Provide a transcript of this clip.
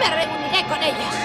Me reuniré con ellos.